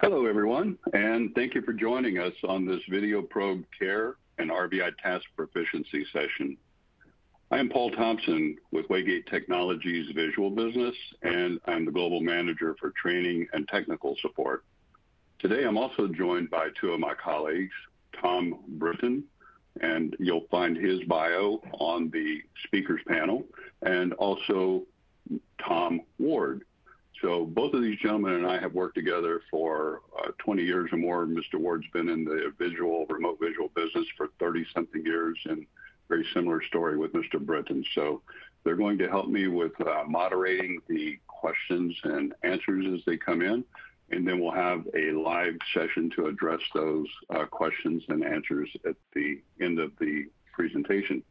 Hello, everyone, and thank you for joining us on this Video Probe Care and RVI Task Proficiency session. I am Paul Thompson with Waygate Technologies Visual Business, and I'm the Global Manager for Training and Technical Support. Today, I'm also joined by two of my colleagues, Tom Britton, and you'll find his bio on the speakers panel, and also Tom Ward. So both of these gentlemen and I have worked together for uh, 20 years or more. Mr. Ward's been in the visual, remote visual business for 30 something years and very similar story with Mr. Britton. So they're going to help me with uh, moderating the questions and answers as they come in. And then we'll have a live session to address those uh, questions and answers at the end of the presentation.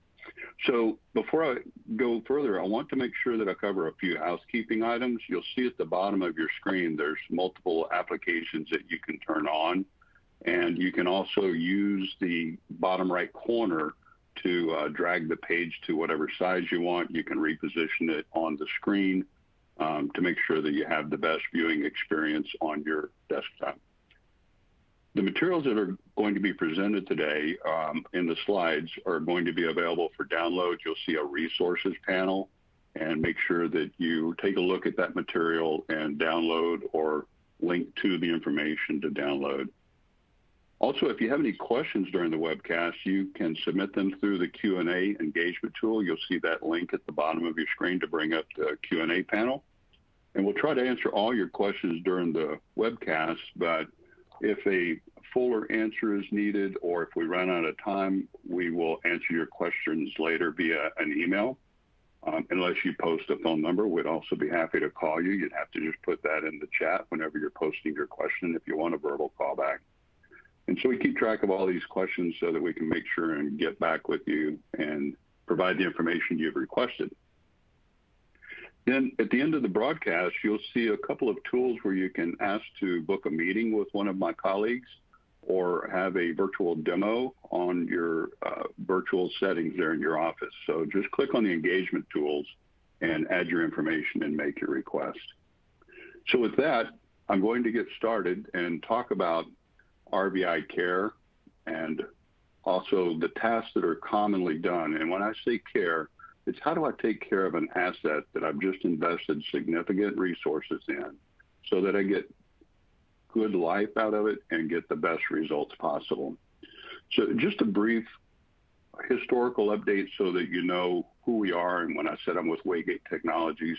So before I go further, I want to make sure that I cover a few housekeeping items. You'll see at the bottom of your screen, there's multiple applications that you can turn on. And you can also use the bottom right corner to uh, drag the page to whatever size you want. You can reposition it on the screen um, to make sure that you have the best viewing experience on your desktop. The materials that are going to be presented today um, in the slides are going to be available for download. You'll see a resources panel and make sure that you take a look at that material and download or link to the information to download. Also, if you have any questions during the webcast, you can submit them through the Q&A engagement tool. You'll see that link at the bottom of your screen to bring up the Q&A panel. And we'll try to answer all your questions during the webcast, but if a fuller answer is needed or if we run out of time, we will answer your questions later via an email. Um, unless you post a phone number, we'd also be happy to call you. You'd have to just put that in the chat whenever you're posting your question if you want a verbal callback. And so we keep track of all these questions so that we can make sure and get back with you and provide the information you've requested. Then at the end of the broadcast, you'll see a couple of tools where you can ask to book a meeting with one of my colleagues or have a virtual demo on your uh, virtual settings there in your office. So just click on the engagement tools and add your information and make your request. So with that, I'm going to get started and talk about RVI care and also the tasks that are commonly done. And when I say care, it's how do I take care of an asset that I've just invested significant resources in so that I get good life out of it and get the best results possible. So just a brief historical update so that you know who we are. And when I said I'm with Waygate Technologies,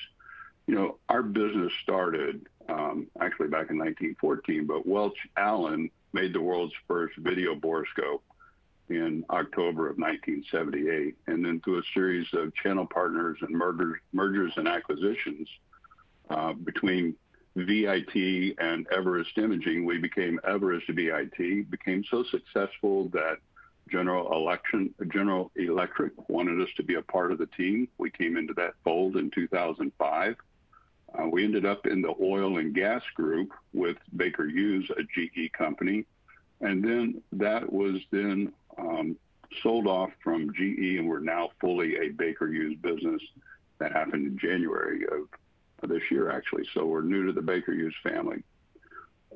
you know, our business started um, actually back in 1914, but Welch Allyn made the world's first video borescope in October of 1978. And then through a series of channel partners and mergers, mergers and acquisitions uh, between VIT and Everest Imaging, we became Everest VIT, became so successful that General Election, General Electric wanted us to be a part of the team. We came into that fold in 2005. Uh, we ended up in the oil and gas group with Baker Hughes, a GE company, and then that was then um, sold off from GE, and we're now fully a Baker Hughes business. That happened in January of, this year, actually. So we're new to the Baker Hughes family.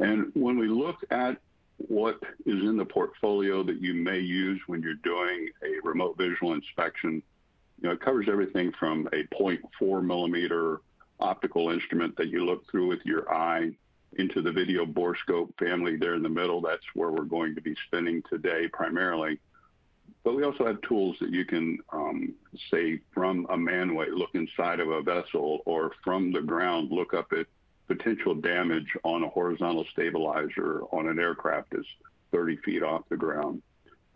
And when we look at what is in the portfolio that you may use when you're doing a remote visual inspection, you know, it covers everything from a 0.4 millimeter optical instrument that you look through with your eye into the video borescope family there in the middle. That's where we're going to be spending today primarily. But we also have tools that you can, um, say, from a manway, look inside of a vessel, or from the ground, look up at potential damage on a horizontal stabilizer on an aircraft that's 30 feet off the ground.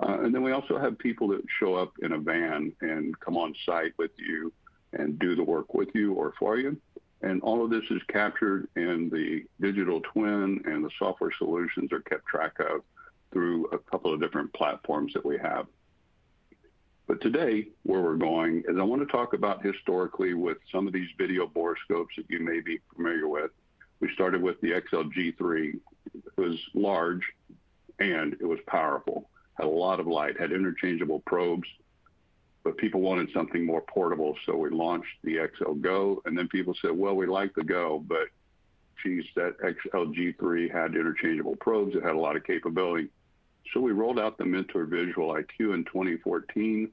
Uh, and then we also have people that show up in a van and come on site with you and do the work with you or for you. And all of this is captured in the digital twin and the software solutions are kept track of through a couple of different platforms that we have. But today, where we're going is I want to talk about historically with some of these video borescopes that you may be familiar with. We started with the XLG3. It was large and it was powerful, had a lot of light, had interchangeable probes, but people wanted something more portable, so we launched the XL Go. And then people said, well, we like the Go, but geez, that XL G3 had interchangeable probes. It had a lot of capability. So we rolled out the Mentor Visual IQ in 2014.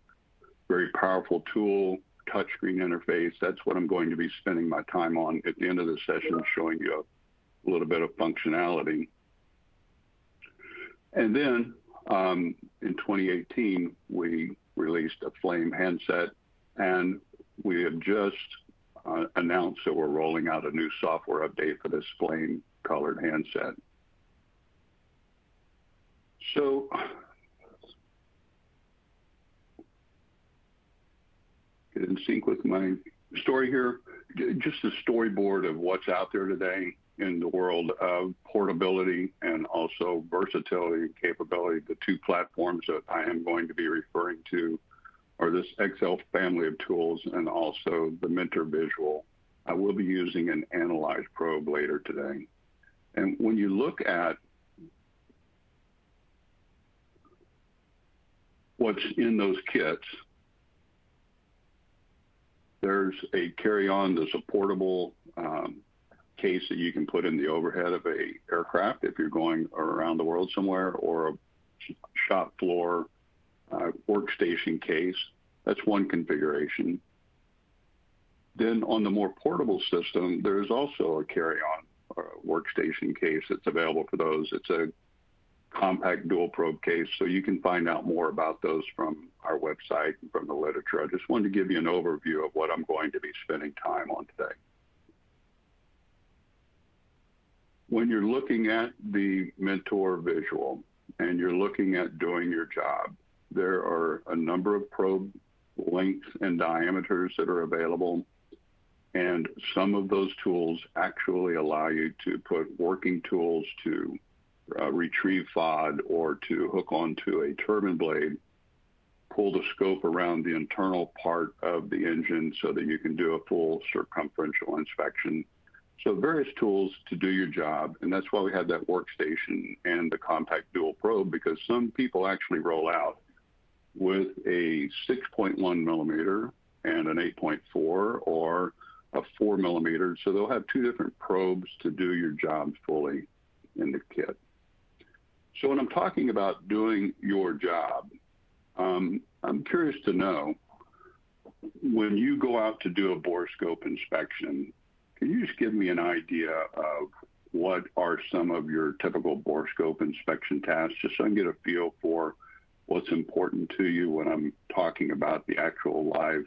Very powerful tool, touchscreen interface. That's what I'm going to be spending my time on at the end of the session, showing you a little bit of functionality. And then um, in 2018, we released a Flame handset, and we have just uh, announced that we're rolling out a new software update for this Flame colored handset. So get in sync with my story here. Just a storyboard of what's out there today in the world of portability and also versatility and capability. The two platforms that I am going to be referring to are this XL family of tools and also the Mentor Visual. I will be using an Analyze probe later today. And when you look at what's in those kits, there's a carry-on, there's a portable um, case that you can put in the overhead of a aircraft if you're going around the world somewhere, or a shop floor uh, workstation case. That's one configuration. Then on the more portable system, there's also a carry-on uh, workstation case that's available for those. It's a compact dual probe case. So you can find out more about those from our website and from the literature. I just wanted to give you an overview of what I'm going to be spending time on today. When you're looking at the mentor visual and you're looking at doing your job, there are a number of probe lengths and diameters that are available. And some of those tools actually allow you to put working tools to uh, retrieve FOD or to hook onto a turbine blade, pull the scope around the internal part of the engine so that you can do a full circumferential inspection. So various tools to do your job, and that's why we have that workstation and the compact dual probe because some people actually roll out with a 6.1 millimeter and an 8.4 or a 4 millimeter. So they'll have two different probes to do your job fully in the kit. So when I'm talking about doing your job, um, I'm curious to know when you go out to do a borescope inspection, can you just give me an idea of what are some of your typical borescope inspection tasks, just so I can get a feel for what's important to you when I'm talking about the actual live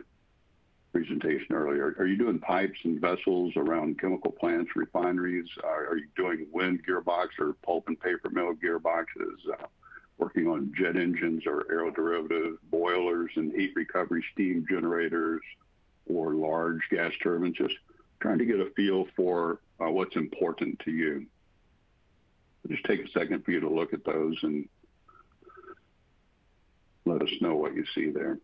presentation earlier. Are you doing pipes and vessels around chemical plants, refineries? Are you doing wind gearbox or pulp and paper mill gearboxes, uh, working on jet engines or aeroderivative boilers and heat recovery steam generators or large gas turbines? Just trying to get a feel for uh, what's important to you. Just take a second for you to look at those and let us know what you see there.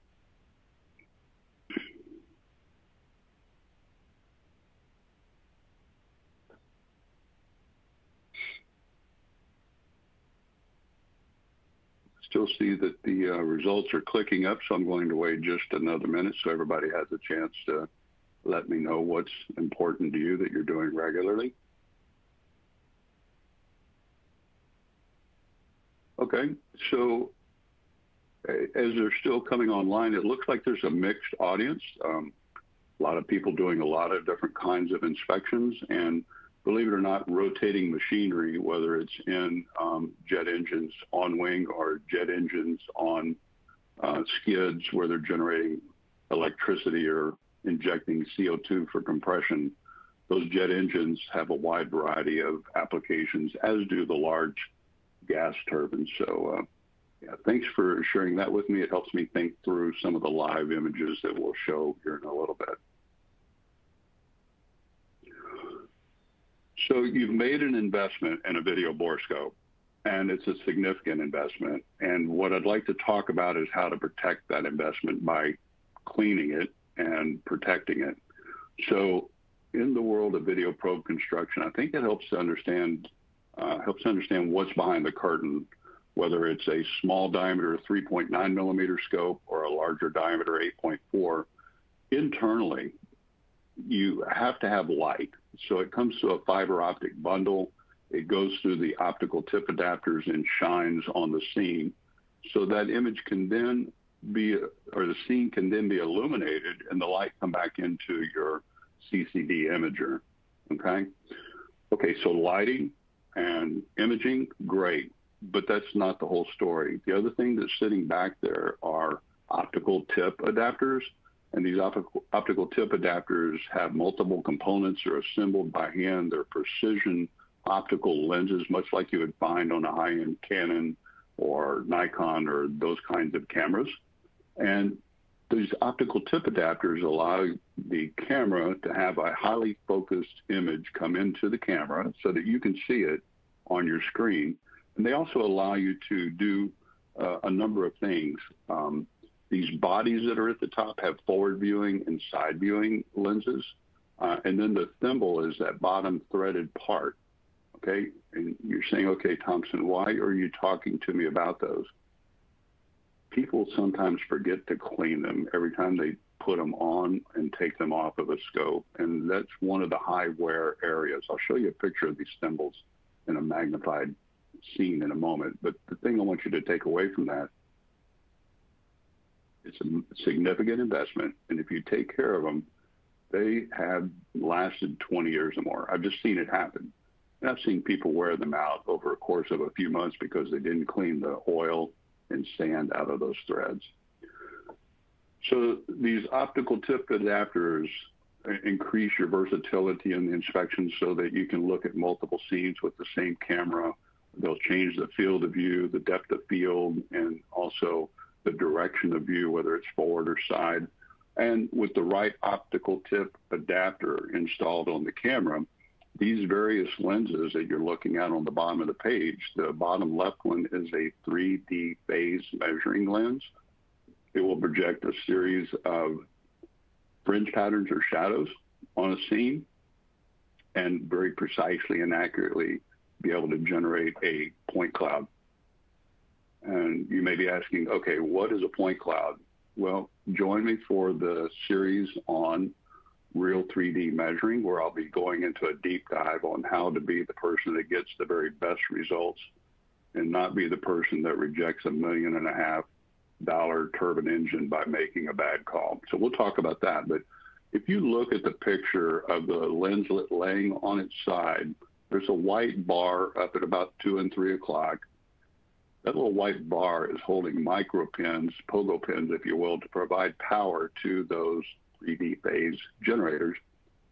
still see that the uh, results are clicking up, so I'm going to wait just another minute so everybody has a chance to let me know what's important to you that you're doing regularly. Okay, so as they're still coming online, it looks like there's a mixed audience. Um, a lot of people doing a lot of different kinds of inspections and believe it or not, rotating machinery, whether it's in um, jet engines on wing or jet engines on uh, skids where they're generating electricity or injecting CO2 for compression. Those jet engines have a wide variety of applications, as do the large gas turbines. So, uh, yeah, thanks for sharing that with me. It helps me think through some of the live images that we'll show here in a little bit. So you've made an investment in a video borescope, and it's a significant investment. And what I'd like to talk about is how to protect that investment by cleaning it and protecting it. So in the world of video probe construction, I think it helps to understand uh, helps to understand what's behind the curtain, whether it's a small diameter 3.9 millimeter scope or a larger diameter 8.4. Internally, you have to have light. So it comes to a fiber optic bundle. It goes through the optical tip adapters and shines on the scene. So that image can then be, or the scene can then be illuminated and the light come back into your CCD imager. Okay. Okay. So lighting and imaging, great. But that's not the whole story. The other thing that's sitting back there are optical tip adapters. And these optical, optical tip adapters have multiple components. They're assembled by hand. They're precision optical lenses, much like you would find on a high-end Canon or Nikon or those kinds of cameras. And these optical tip adapters allow the camera to have a highly focused image come into the camera so that you can see it on your screen. And they also allow you to do uh, a number of things. Um, these bodies that are at the top have forward viewing and side viewing lenses. Uh, and then the thimble is that bottom threaded part. Okay. And you're saying, okay, Thompson, why are you talking to me about those? People sometimes forget to clean them every time they put them on and take them off of a scope. And that's one of the high wear areas. I'll show you a picture of these thimbles in a magnified scene in a moment. But the thing I want you to take away from that it's a significant investment, and if you take care of them, they have lasted 20 years or more. I've just seen it happen. And I've seen people wear them out over a course of a few months because they didn't clean the oil and sand out of those threads. So these optical tip adapters increase your versatility in the inspection so that you can look at multiple scenes with the same camera. They'll change the field of view, the depth of field, and also the direction of view, whether it's forward or side. And with the right optical tip adapter installed on the camera, these various lenses that you're looking at on the bottom of the page, the bottom left one is a 3D phase measuring lens. It will project a series of fringe patterns or shadows on a scene and very precisely and accurately be able to generate a point cloud and you may be asking, okay, what is a point cloud? Well, join me for the series on real 3D measuring, where I'll be going into a deep dive on how to be the person that gets the very best results and not be the person that rejects a million and a half dollar turbine engine by making a bad call. So we'll talk about that. But if you look at the picture of the lenslet laying on its side, there's a white bar up at about two and three o'clock that little white bar is holding micro pins, pogo pins, if you will, to provide power to those 3D phase generators.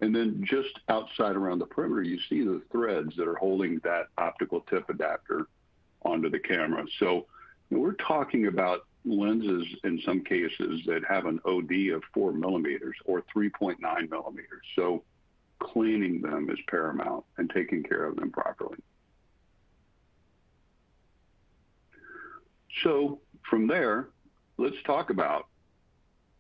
And then just outside around the perimeter, you see the threads that are holding that optical tip adapter onto the camera. So we're talking about lenses in some cases that have an OD of four millimeters or 3.9 millimeters. So cleaning them is paramount and taking care of them properly. So from there, let's talk about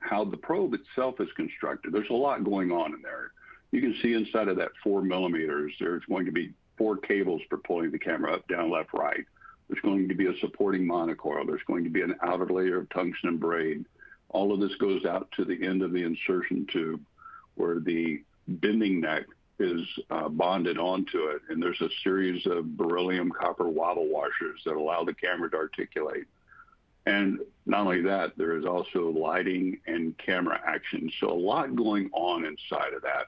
how the probe itself is constructed. There's a lot going on in there. You can see inside of that four millimeters, there's going to be four cables for pulling the camera up, down, left, right. There's going to be a supporting monocoil. There's going to be an outer layer of tungsten and braid. All of this goes out to the end of the insertion tube where the bending neck is uh, bonded onto it, and there's a series of beryllium copper wattle washers that allow the camera to articulate. And not only that, there is also lighting and camera action. So a lot going on inside of that.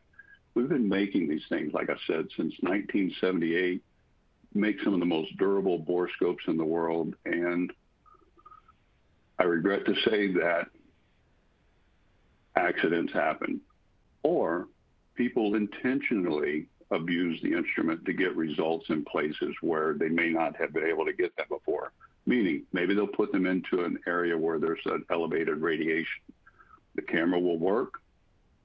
We've been making these things, like I said, since 1978, make some of the most durable borescopes in the world. And I regret to say that accidents happen or people intentionally abuse the instrument to get results in places where they may not have been able to get them before. Meaning, maybe they'll put them into an area where there's an elevated radiation. The camera will work,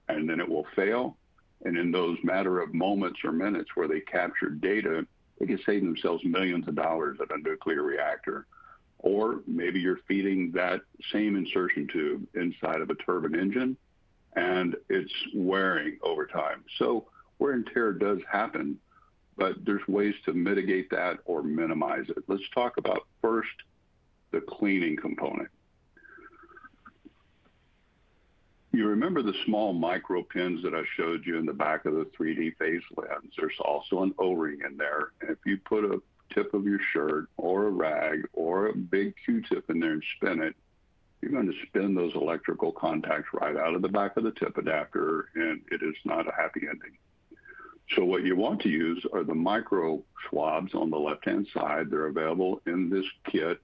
and then it will fail. And in those matter of moments or minutes where they capture data, they can save themselves millions of dollars at a nuclear reactor. Or maybe you're feeding that same insertion tube inside of a turbine engine and it's wearing over time. So wear and tear does happen, but there's ways to mitigate that or minimize it. Let's talk about first the cleaning component. You remember the small micro pins that I showed you in the back of the 3D phase lens? There's also an O-ring in there. And if you put a tip of your shirt or a rag or a big Q-tip in there and spin it, you're going to spin those electrical contacts right out of the back of the tip adapter, and it is not a happy ending. So what you want to use are the micro swabs on the left-hand side. They're available in this kit.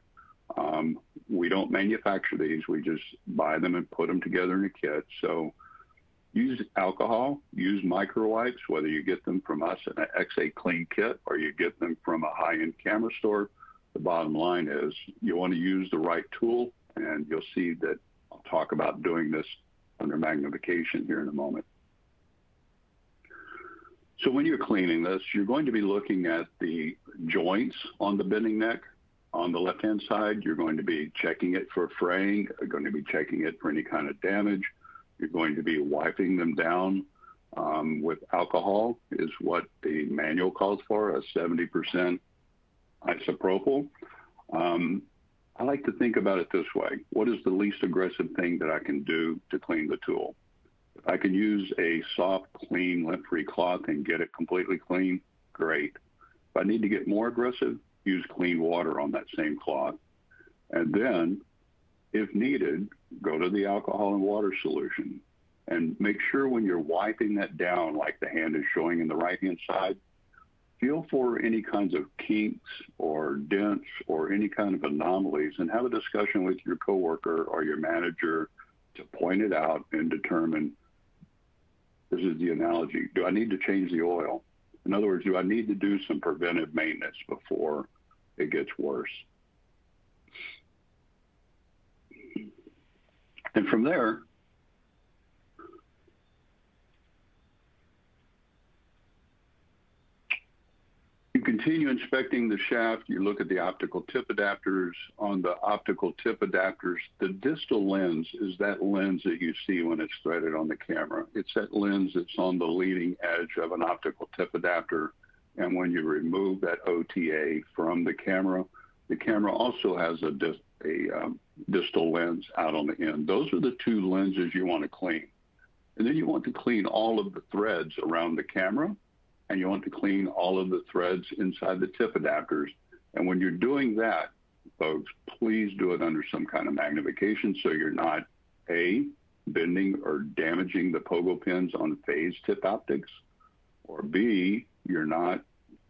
Um, we don't manufacture these. We just buy them and put them together in a kit. So use alcohol, use micro wipes, whether you get them from us in an XA Clean kit or you get them from a high-end camera store. The bottom line is you want to use the right tool, and you'll see that I'll talk about doing this under magnification here in a moment. So when you're cleaning this, you're going to be looking at the joints on the bending neck. On the left-hand side, you're going to be checking it for fraying, you're going to be checking it for any kind of damage. You're going to be wiping them down um, with alcohol is what the manual calls for, a 70% isopropyl. Um, I like to think about it this way. What is the least aggressive thing that I can do to clean the tool? If I can use a soft, clean, lint-free cloth and get it completely clean, great. If I need to get more aggressive, use clean water on that same cloth. And then, if needed, go to the alcohol and water solution. And make sure when you're wiping that down, like the hand is showing in the right-hand side, feel for any kinds of kinks or dents or any kind of anomalies and have a discussion with your coworker or your manager to point it out and determine this is the analogy. Do I need to change the oil? In other words, do I need to do some preventive maintenance before it gets worse? And from there, continue inspecting the shaft, you look at the optical tip adapters. On the optical tip adapters, the distal lens is that lens that you see when it's threaded on the camera. It's that lens that's on the leading edge of an optical tip adapter. And when you remove that OTA from the camera, the camera also has a, dis a um, distal lens out on the end. Those are the two lenses you want to clean. And then you want to clean all of the threads around the camera and you want to clean all of the threads inside the tip adapters. And when you're doing that, folks, please do it under some kind of magnification so you're not A, bending or damaging the pogo pins on phase tip optics, or B, you're not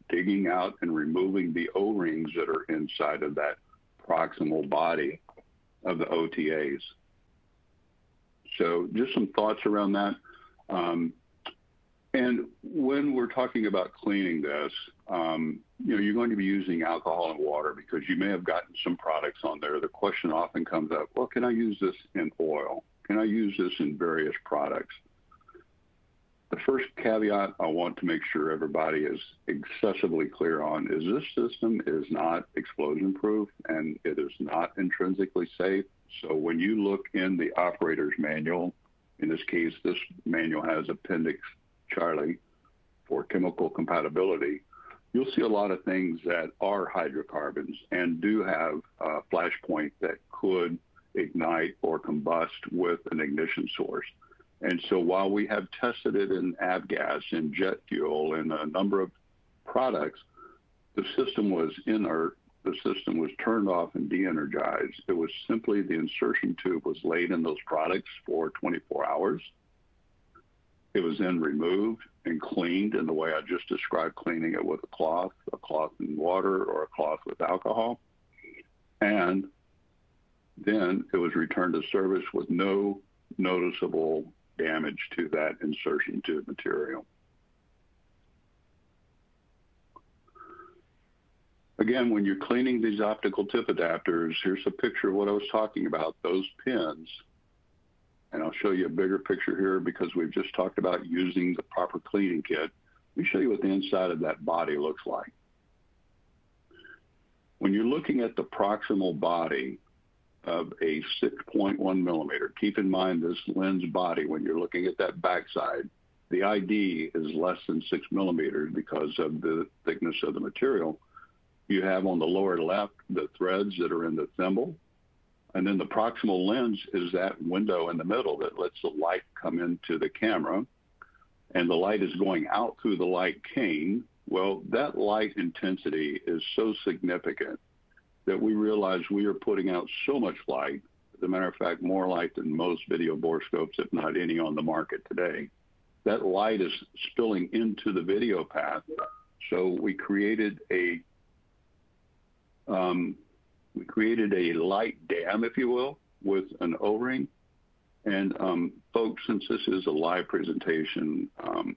digging out and removing the O-rings that are inside of that proximal body of the OTAs. So just some thoughts around that. Um, when we're talking about cleaning this, um, you know, you're going to be using alcohol and water because you may have gotten some products on there. The question often comes up, well, can I use this in oil? Can I use this in various products? The first caveat I want to make sure everybody is excessively clear on is this system is not explosion proof and it is not intrinsically safe. So when you look in the operator's manual, in this case, this manual has appendix Charlie for chemical compatibility, you'll see a lot of things that are hydrocarbons and do have a flash point that could ignite or combust with an ignition source. And so while we have tested it in avgas and jet fuel and a number of products, the system was inert. The system was turned off and de-energized. It was simply the insertion tube was laid in those products for 24 hours it was then removed and cleaned in the way I just described cleaning it with a cloth, a cloth in water, or a cloth with alcohol. And then it was returned to service with no noticeable damage to that insertion tube material. Again, when you're cleaning these optical tip adapters, here's a picture of what I was talking about. Those pins and I'll show you a bigger picture here because we've just talked about using the proper cleaning kit. Let me show you what the inside of that body looks like. When you're looking at the proximal body of a 6.1 millimeter, keep in mind this lens body, when you're looking at that backside, the ID is less than six millimeters because of the thickness of the material. You have on the lower left the threads that are in the thimble, And then the proximal lens is that window in the middle that lets the light come into the camera. And the light is going out through the light cane. Well, that light intensity is so significant that we realize we are putting out so much light, as a matter of fact, more light than most video borescopes, if not any on the market today. That light is spilling into the video path. So we created a um, we created a light dam, if you will, with an O-ring. And um, folks, since this is a live presentation, um,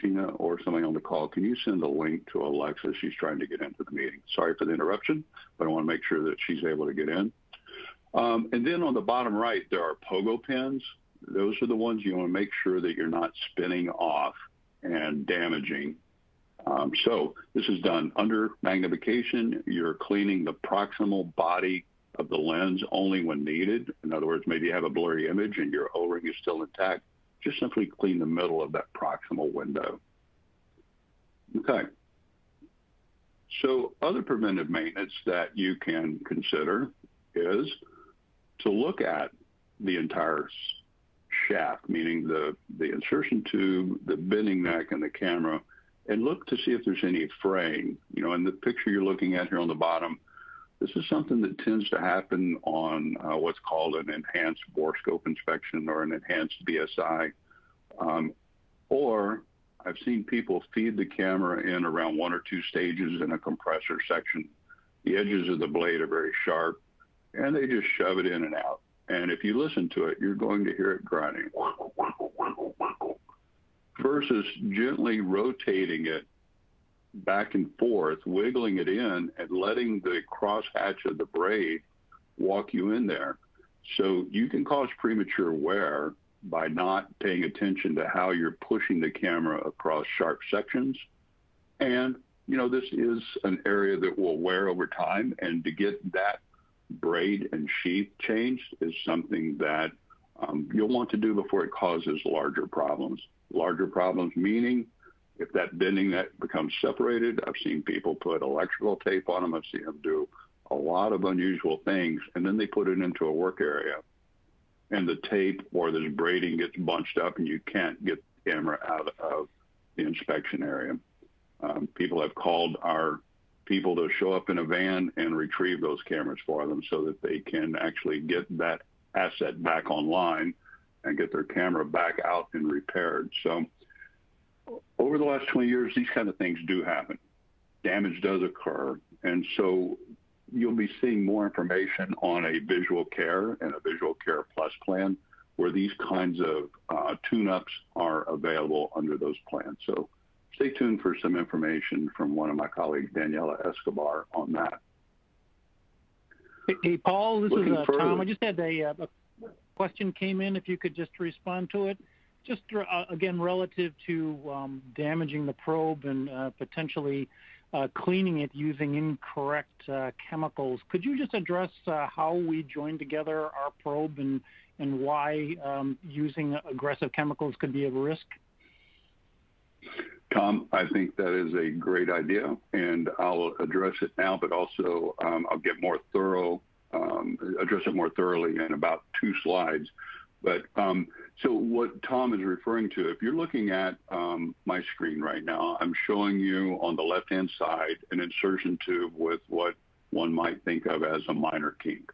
Tina or somebody on the call, can you send a link to Alexa? She's trying to get into the meeting. Sorry for the interruption, but I want to make sure that she's able to get in. Um, and then on the bottom right, there are pogo pins. Those are the ones you want to make sure that you're not spinning off and damaging Um, this is done under magnification. You're cleaning the proximal body of the lens only when needed. In other words, maybe you have a blurry image and your O-ring is still intact. Just simply clean the middle of that proximal window. Okay. So other preventive maintenance that you can consider is to look at the entire shaft, meaning the, the insertion tube, the bending neck, and the camera and look to see if there's any fraying. You know, in the picture you're looking at here on the bottom, this is something that tends to happen on uh, what's called an enhanced borescope inspection or an enhanced BSI. Um, or I've seen people feed the camera in around one or two stages in a compressor section. The edges of the blade are very sharp, and they just shove it in and out. And if you listen to it, you're going to hear it grinding versus gently rotating it back and forth, wiggling it in, and letting the crosshatch of the braid walk you in there. So you can cause premature wear by not paying attention to how you're pushing the camera across sharp sections. And, you know, this is an area that will wear over time. And to get that braid and sheath changed is something that um, you'll want to do before it causes larger problems larger problems, meaning if that bending that becomes separated, I've seen people put electrical tape on them. I've seen them do a lot of unusual things, and then they put it into a work area, and the tape or this braiding gets bunched up, and you can't get the camera out of the inspection area. Um, people have called our people to show up in a van and retrieve those cameras for them so that they can actually get that asset back online and get their camera back out and repaired. So over the last 20 years, these kind of things do happen. Damage does occur. And so you'll be seeing more information on a visual care and a visual care plus plan where these kinds of uh, tune-ups are available under those plans. So stay tuned for some information from one of my colleagues, Daniela Escobar, on that. Hey, Paul, this Looking is uh, Tom. I just had a, uh, a question came in, if you could just respond to it. Just uh, again, relative to um, damaging the probe and uh, potentially uh, cleaning it using incorrect chemicals, could you just address how we join together our probe and, why um, using aggressive chemicals could be a risk? Tom, I think that is a great idea, and I'll address it now, but also um, I'll get more thorough address it more thoroughly in about two slides. But um, so what Tom is referring to, if you're looking at um, my screen right now, I'm showing you on the left-hand side an insertion tube with what one might think of as a minor kink.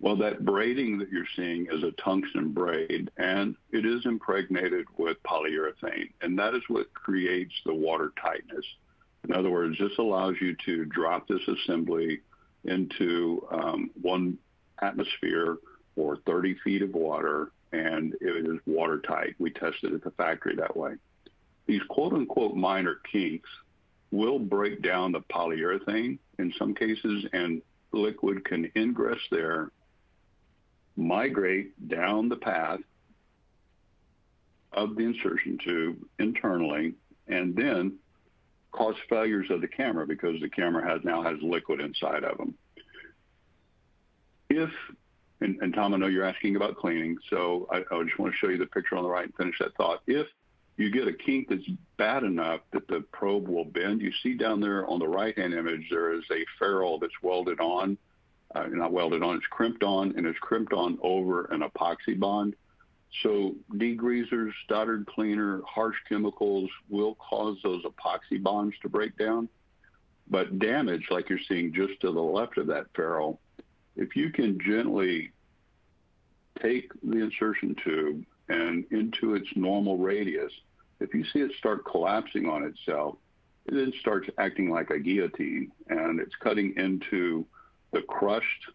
Well, that braiding that you're seeing is a tungsten braid, and it is impregnated with polyurethane, and that is what creates the water tightness. In other words, this allows you to drop this assembly into um, one atmosphere or 30 feet of water, and it is watertight. We tested at the factory that way. These quote-unquote minor kinks will break down the polyurethane in some cases, and liquid can ingress there, migrate down the path of the insertion tube internally, and then cause failures of the camera because the camera has now has liquid inside of them. If, and, Tom, I know you're asking about cleaning, so I, I just want to show you the picture on the right and finish that thought. If you get a kink that's bad enough that the probe will bend, you see down there on the right-hand image, there is a ferrule that's welded on uh, not welded on, it's crimped on, and it's crimped on over an epoxy bond. So degreasers, Stoddard cleaner, harsh chemicals will cause those epoxy bonds to break down. But damage, like you're seeing just to the left of that ferrule, if you can gently take the insertion tube and into its normal radius, if you see it start collapsing on itself, it then starts acting like a guillotine and it's cutting into the crushed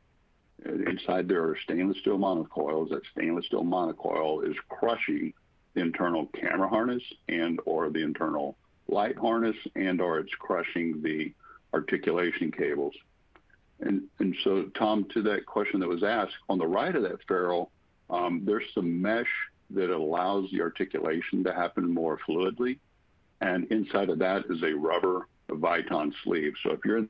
inside there are stainless steel monocoils. That stainless steel monocoil is crushing the internal camera harness and or the internal light harness and or it's crushing the articulation cables. And, and so, Tom, to that question that was asked, on the right of that ferrule, um, there's some mesh that allows the articulation to happen more fluidly. And inside of that is a rubber Viton sleeve. So if you're in,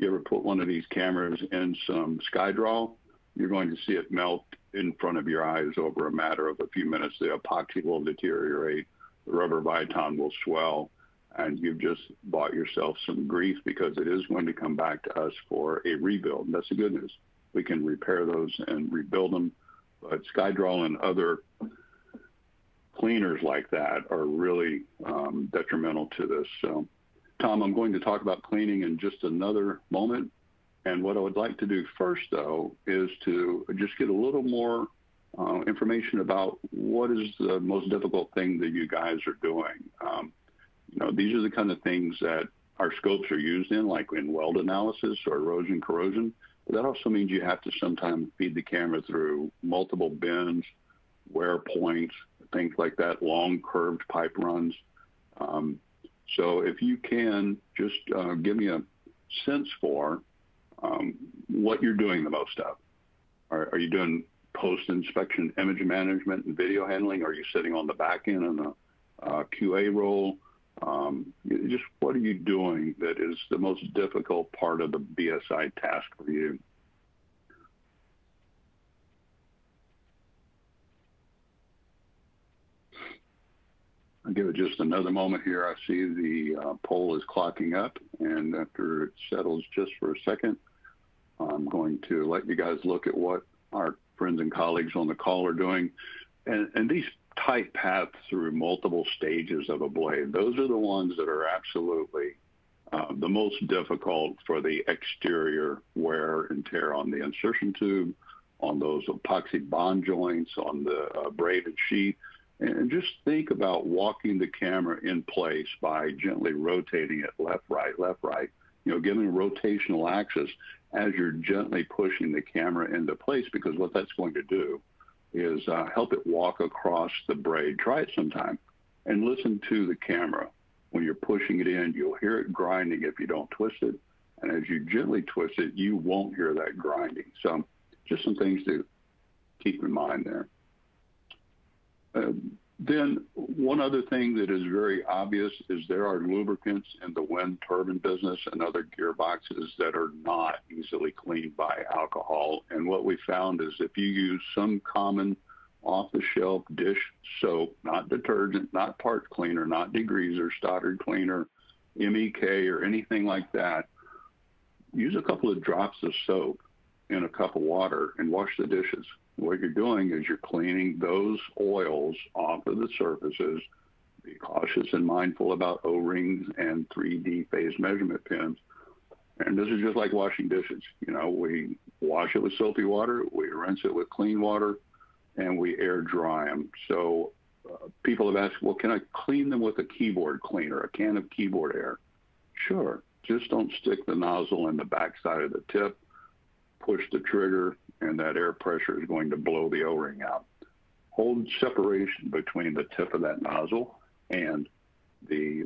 you ever put one of these cameras in some Skydrol, you're going to see it melt in front of your eyes over a matter of a few minutes. The epoxy will deteriorate, the rubber Viton will swell, and you've just bought yourself some grief because it is going to come back to us for a rebuild. And that's the good news. We can repair those and rebuild them. But Skydrol and other cleaners like that are really um, detrimental to this. So, Tom, I'm going to talk about cleaning in just another moment. And what I would like to do first, though, is to just get a little more uh, information about what is the most difficult thing that you guys are doing. Um, you know, these are the kind of things that our scopes are used in, like in weld analysis or erosion corrosion. But that also means you have to sometimes feed the camera through multiple bends, wear points, things like that, long curved pipe runs. Um, so if you can just uh, give me a sense for um, what you're doing the most of. Are, are you doing post-inspection image management and video handling? Are you sitting on the back end in a uh, QA role? Um, just what are you doing that is the most difficult part of the BSI task for you? I'll give it just another moment here. I see the uh, poll is clocking up, and after it settles just for a second, I'm going to let you guys look at what our friends and colleagues on the call are doing. And, these tight paths through multiple stages of a blade, those are the ones that are absolutely uh, the most difficult for the exterior wear and tear on the insertion tube, on those epoxy bond joints, on the uh, braided sheet. And just think about walking the camera in place by gently rotating it left, right, left, right, you know, giving rotational axis as you're gently pushing the camera into place because what that's going to do is uh, help it walk across the braid. Try it sometime and listen to the camera. When you're pushing it in, you'll hear it grinding if you don't twist it. And as you gently twist it, you won't hear that grinding. So just some things to keep in mind there. Uh, then one other thing that is very obvious is there are lubricants in the wind turbine business and other gearboxes that are not easily cleaned by alcohol. And what we found is if you use some common off-the-shelf dish soap, not detergent, not part cleaner, not degreaser, Stoddard cleaner, MEK, or anything like that, use a couple of drops of soap in a cup of water and wash the dishes. What you're doing is you're cleaning those oils off of the surfaces. Be cautious and mindful about O-rings and 3D phase measurement pins. And this is just like washing dishes. You know, we wash it with soapy water, we rinse it with clean water, and we air dry them. So uh, people have asked, well, can I clean them with a keyboard cleaner, a can of keyboard air? Sure. Just don't stick the nozzle in the backside of the tip. Push the trigger, and that air pressure is going to blow the O-ring out. Hold separation between the tip of that nozzle and the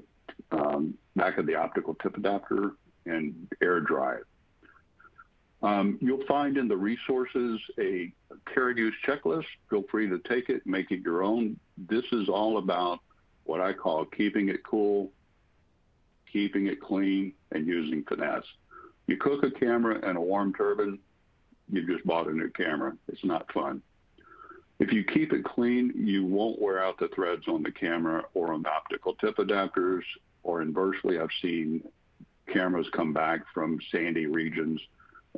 um, back of the optical tip adapter and air dry it. Um, you'll find in the resources a care use checklist. Feel free to take it, make it your own. This is all about what I call keeping it cool, keeping it clean, and using finesse. You cook a camera in a warm turbine, you just bought a new camera. It's not fun. If you keep it clean, you won't wear out the threads on the camera or on the optical tip adapters, or inversely, I've seen cameras come back from sandy regions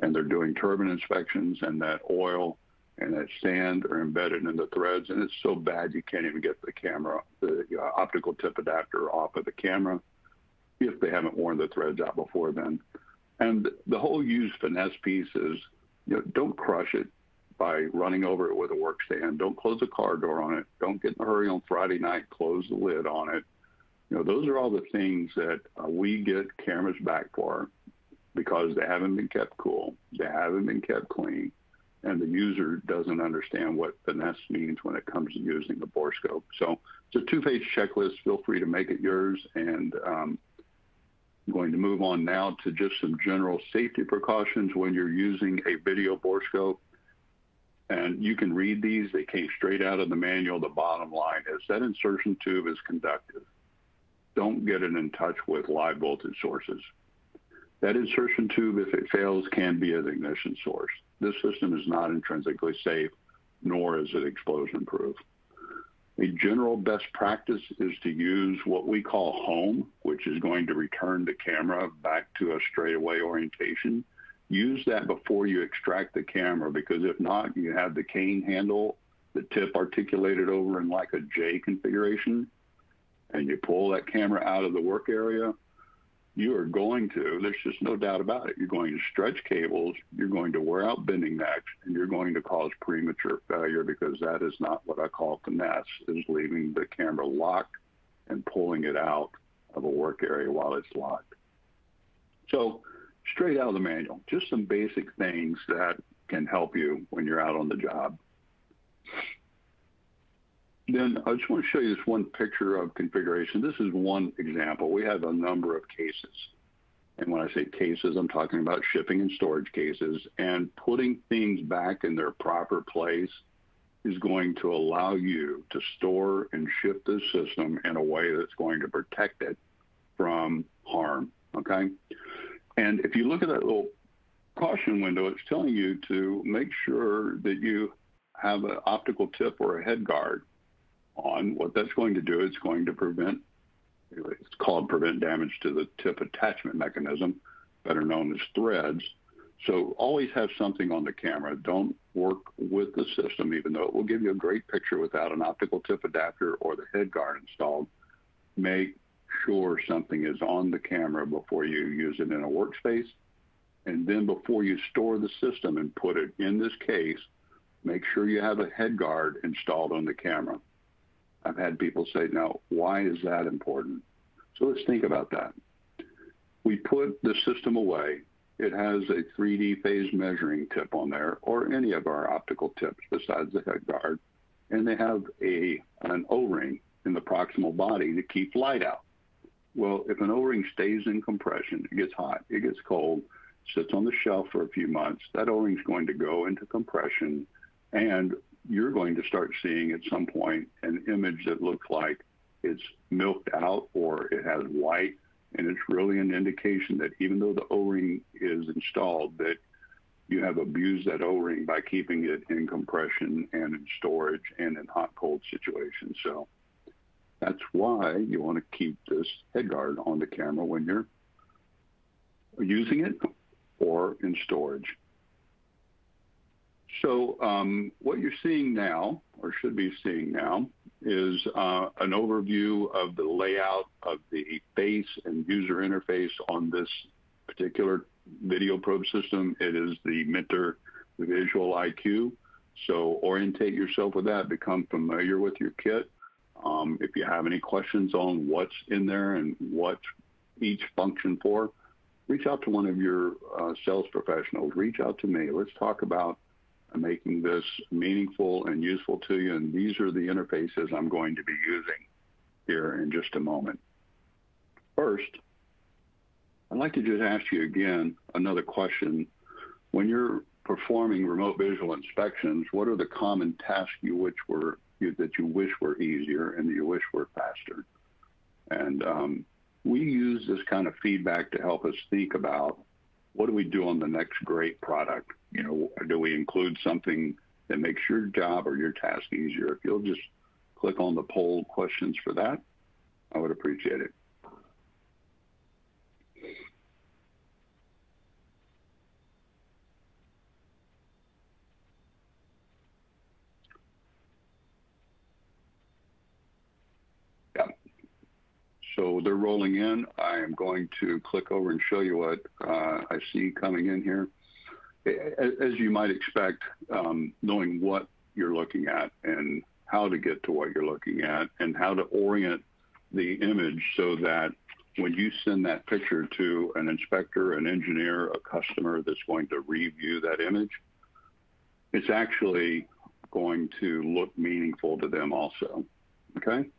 and they're doing turbine inspections, and that oil and that sand are embedded in the threads, and it's so bad you can't even get the camera, the uh, optical tip adapter off of the camera if they haven't worn the threads out before then. And the whole use finesse piece is, you know, don't crush it by running over it with a work stand. Don't close a car door on it. Don't get in a hurry on Friday night. Close the lid on it. You know, those are all the things that uh, we get cameras back for because they haven't been kept cool. They haven't been kept clean. And the user doesn't understand what finesse means when it comes to using the borescope. So it's a two-page checklist. Feel free to make it yours. And um, going to move on now to just some general safety precautions when you're using a video borescope. And you can read these. They came straight out of the manual. The bottom line is that insertion tube is conductive. Don't get it in touch with live voltage sources. That insertion tube, if it fails, can be an ignition source. This system is not intrinsically safe, nor is it explosion proof. A general best practice is to use what we call home, which is going to return the camera back to a straightaway orientation. Use that before you extract the camera because if not, you have the cane handle, the tip articulated over in like a J configuration, and you pull that camera out of the work area, you are going to, there's just no doubt about it, you're going to stretch cables, you're going to wear out bending necks, and you're going to cause premature failure because that is not what I call finesse, is leaving the camera locked and pulling it out of a work area while it's locked. So straight out of the manual, just some basic things that can help you when you're out on the job. Then I just want to show you this one picture of configuration. This is one example. We have a number of cases. And when I say cases, I'm talking about shipping and storage cases. And putting things back in their proper place is going to allow you to store and ship the system in a way that's going to protect it from harm. Okay. And if you look at that little caution window, it's telling you to make sure that you have an optical tip or a head guard on, what that's going to do, it's going to prevent, it's called prevent damage to the tip attachment mechanism, better known as threads. So always have something on the camera. Don't work with the system, even though it will give you a great picture without an optical tip adapter or the head guard installed. Make sure something is on the camera before you use it in a workspace. And then before you store the system and put it in this case, make sure you have a head guard installed on the camera. I've had people say, now, why is that important? So let's think about that. We put the system away. It has a 3D phase measuring tip on there, or any of our optical tips besides the head guard, and they have a an O-ring in the proximal body to keep light out. Well, if an O-ring stays in compression, it gets hot, it gets cold, sits on the shelf for a few months, that O-ring is going to go into compression and you're going to start seeing at some point an image that looks like it's milked out or it has white. And it's really an indication that even though the O-ring is installed, that you have abused that O-ring by keeping it in compression and in storage and in hot cold situations. So that's why you want to keep this head guard on the camera when you're using it or in storage. So um, what you're seeing now, or should be seeing now, is uh, an overview of the layout of the face and user interface on this particular video probe system. It is the Mentor Visual IQ. So orientate yourself with that, become familiar with your kit. Um, if you have any questions on what's in there and what each function for, reach out to one of your uh, sales professionals. Reach out to me. Let's talk about making this meaningful and useful to you. And these are the interfaces I'm going to be using here in just a moment. First, I'd like to just ask you again another question. When you're performing remote visual inspections, what are the common tasks you which were you, that you wish were easier and that you wish were faster? And um, we use this kind of feedback to help us think about what do we do on the next great product? you know, do we include something that makes your job or your task easier? If you'll just click on the poll questions for that, I would appreciate it. So they're rolling in. I am going to click over and show you what uh, I see coming in here. As you might expect, um, knowing what you're looking at and how to get to what you're looking at and how to orient the image so that when you send that picture to an inspector, an engineer, a customer that's going to review that image, it's actually going to look meaningful to them also. Okay?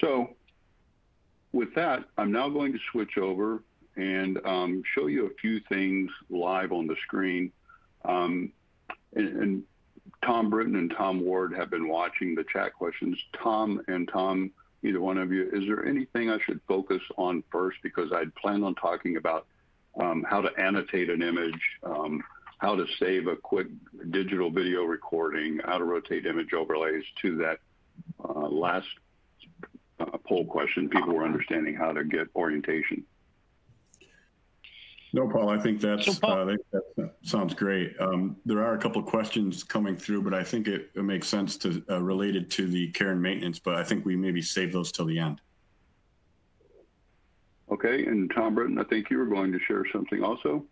So with that, I'm now going to switch over and um, show you a few things live on the screen. Um, and, Tom Britton and Tom Ward have been watching the chat questions. Tom and Tom, either one of you, is there anything I should focus on first? Because I'd planned on talking about um, how to annotate an image, how to save a quick digital video recording, how to rotate image overlays to that uh, last uh, poll question. People were understanding how to get orientation. No, Paul, I think that's, so Paul, uh, that, that, sounds great. Um, there are a couple of questions coming through, but I think it, it makes sense to uh, related to the care and maintenance, but I think we maybe save those till the end. Okay, and Tom Britton, I think you were going to share something also.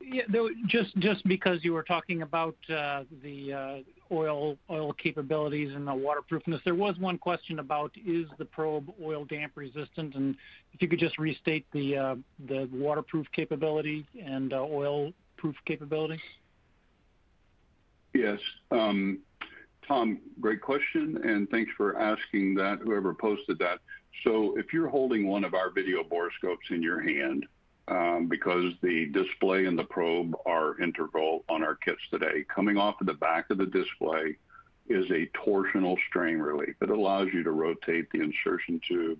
Yeah, just just because you were talking about uh, the uh, oil oil capabilities and the waterproofness, there was one question about is the probe oil damp resistant, and if you could just restate the uh, the waterproof capability and uh, oil proof capability. Yes, um, Tom, great question, and thanks for asking that. Whoever posted that. So, if you're holding one of our video borescopes in your hand um, because the display and the probe are integral on our kits today. Coming off of the back of the display is a torsional strain relief. It allows you to rotate the insertion tube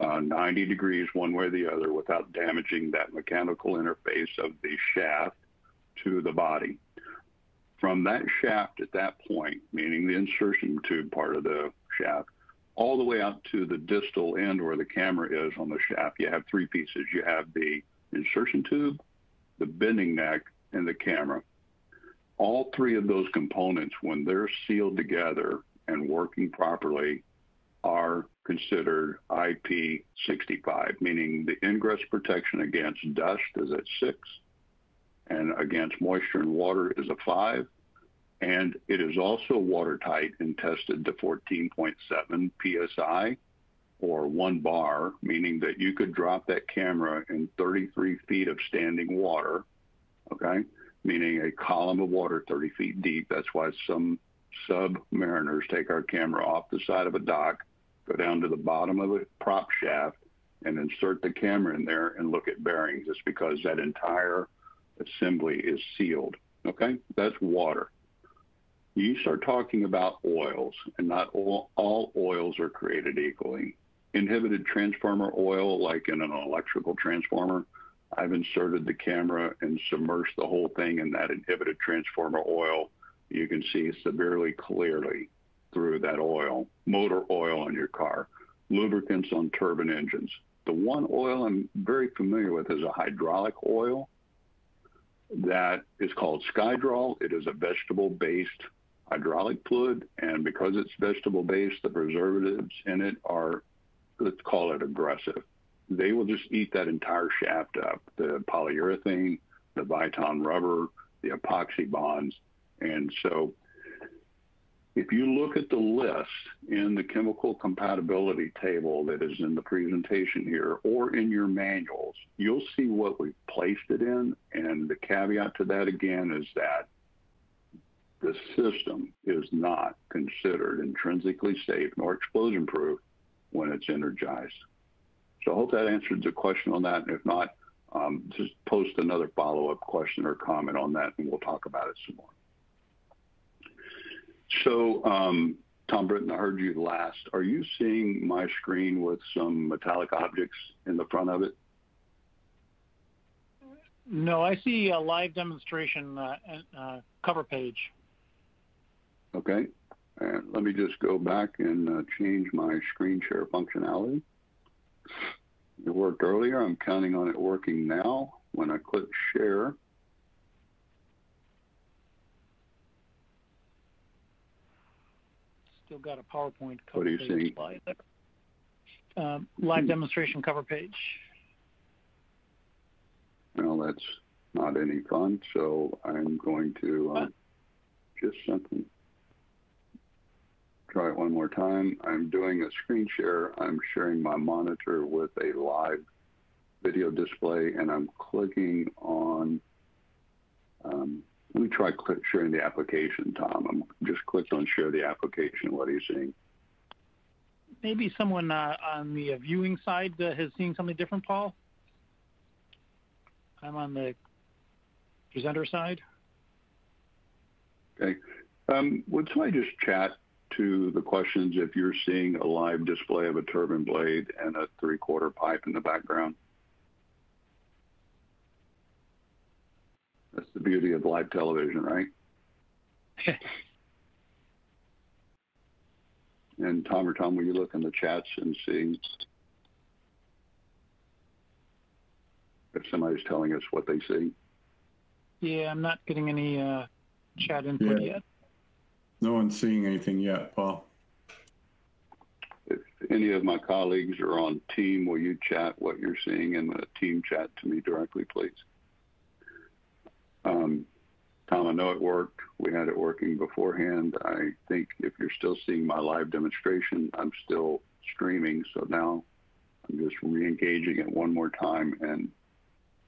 uh, 90 degrees one way or the other without damaging that mechanical interface of the shaft to the body. From that shaft at that point, meaning the insertion tube part of the shaft, all the way out to the distal end where the camera is on the shaft, you have three pieces. You have the insertion tube, the bending neck, and the camera. All three of those components, when they're sealed together and working properly, are considered IP65, meaning the ingress protection against dust is at six, and against moisture and water is a five, and it is also watertight and tested to 14.7 psi or one bar, meaning that you could drop that camera in 33 feet of standing water, okay? Meaning a column of water 30 feet deep. That's why some submariners take our camera off the side of a dock, go down to the bottom of a prop shaft, and insert the camera in there and look at bearings. It's because that entire assembly is sealed, okay? That's water. You start talking about oils, and not all, all oils are created equally inhibited transformer oil, like in an electrical transformer, I've inserted the camera and submersed the whole thing in that inhibited transformer oil. You can see severely clearly through that oil, motor oil on your car, lubricants on turbine engines. The one oil I'm very familiar with is a hydraulic oil that is called Skydrol. It is a vegetable-based hydraulic fluid, and because it's vegetable-based, the preservatives in it are let's call it aggressive. They will just eat that entire shaft up, the polyurethane, the Viton rubber, the epoxy bonds. And so if you look at the list in the chemical compatibility table that is in the presentation here or in your manuals, you'll see what we've placed it in. And the caveat to that again is that the system is not considered intrinsically safe nor explosion proof when it's energized. So I hope that answered the question on that. And if not, um, just post another follow-up question or comment on that, and we'll talk about it some more. So, um, Tom Britton, I heard you last. Are you seeing my screen with some metallic objects in the front of it? No, I see a live demonstration uh, uh, cover page. Okay. And let me just go back and uh, change my screen share functionality. It worked earlier. I'm counting on it working now. When I click share, still got a PowerPoint what are you seeing? uh, live demonstration cover page. Well, that's not any fun, so I'm going to uh, just something. Try it one more time. I'm doing a screen share. I'm sharing my monitor with a live video display, and I'm clicking on. Um, let me try sharing the application, Tom. I'm just clicked on share the application. What are you seeing? Maybe someone uh, on the viewing side uh, has seen something different, Paul. I'm on the presenter side. Okay. Um, would somebody just chat to the questions if you're seeing a live display of a turbine blade and a three-quarter pipe in the background? That's the beauty of live television, right? and Tom or Tom, will you look in the chats and see if somebody's telling us what they see? Yeah, I'm not getting any uh, chat input yeah. yet. No one's seeing anything yet, Paul. If any of my colleagues are on team, will you chat what you're seeing in the team chat to me directly, please? Um, Tom, I know it worked. We had it working beforehand. I think if you're still seeing my live demonstration, I'm still streaming. So now I'm just re-engaging it one more time and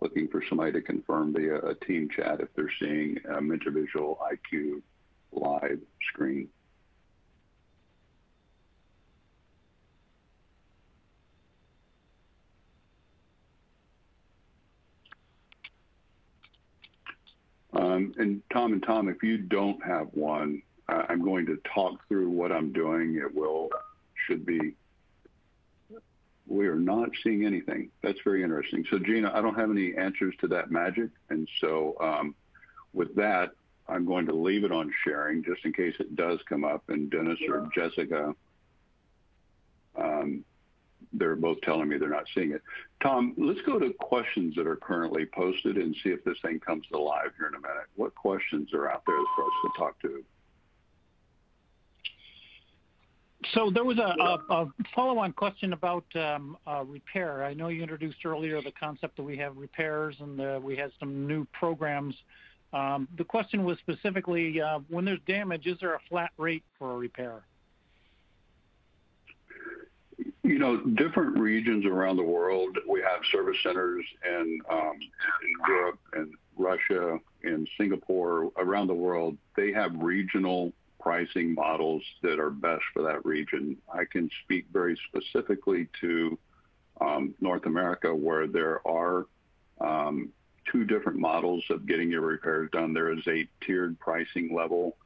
looking for somebody to confirm via a team chat if they're seeing a Mentor Visual IQ live screen. Um, and Tom and Tom, if you don't have one, I'm going to talk through what I'm doing. It will should be we are not seeing anything. That's very interesting. So, Gina, I don't have any answers to that magic. And so, um, with that, I'm going to leave it on sharing just in case it does come up. And Dennis or Jessica, um, they're both telling me they're not seeing it. Tom, let's go to questions that are currently posted and see if this thing comes to life here in a minute. What questions are out there for us to talk to? So there was a, a, a follow-on question about um, uh, repair. I know you introduced earlier the concept that we have repairs and uh, we had some new programs. Um, the question was specifically, uh, when there's damage, is there a flat rate for a repair? You know, different regions around the world, we have service centers in, um, Europe and Russia and Singapore, around the world, they have regional pricing models that are best for that region. I can speak very specifically to um, North America, where there are two different models of getting your repairs done. There is a tiered pricing level,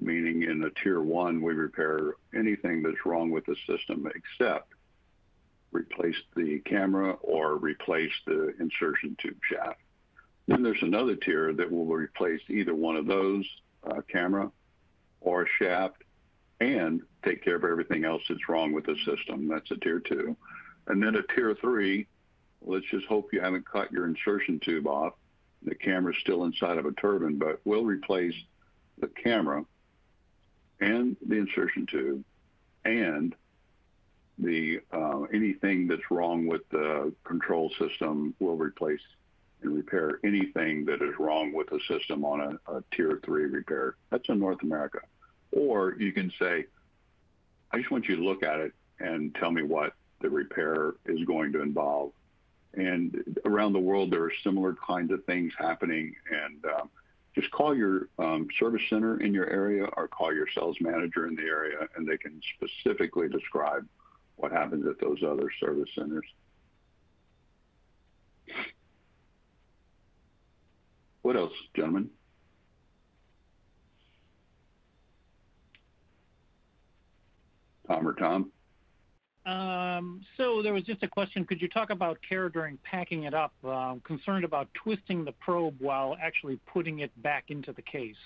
meaning in the tier one, we repair anything that's wrong with the system except replace the camera or replace the insertion tube shaft. Then there's another tier that will replace either one of those, uh, camera or shaft and take care of everything else that's wrong with the system. That's a tier two. And then a tier three, let's just hope you haven't cut your insertion tube off. The camera's still inside of a turbine, but we'll replace the camera and the insertion tube and the uh, anything that's wrong with the control system will replace and repair anything that is wrong with the system on a, a tier three repair. That's in North America. Or you can say, I just want you to look at it and tell me what the repair is going to involve. And around the world, there are similar kinds of things happening. And um, just call your um, service center in your area or call your sales manager in the area, and they can specifically describe what happens at those other service centers. What else, gentlemen? Tom or Tom? Um, so there was just a question. Could you talk about care during packing it up? Uh, concerned about twisting the probe while actually putting it back into the case.